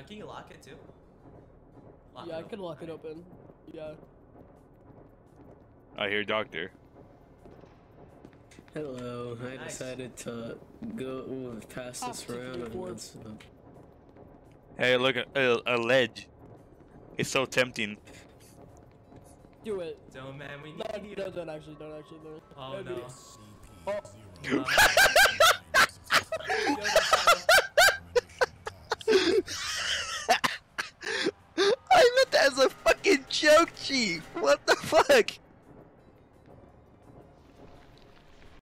Uh, can you lock it too? Lock yeah, I can lock it open. Yeah. I hear doctor. Hello, I Nice. decided to go pass this Ah, around and 54. once. Uh, Hey, look at a, a ledge. It's so tempting. Do it. Don't man, we need No, you. no, don't actually, don't actually, don't. Oh no. Oh, joke, Chief! What the fuck?